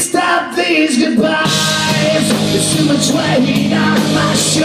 stop these goodbyes. There's too much weight on my shoulders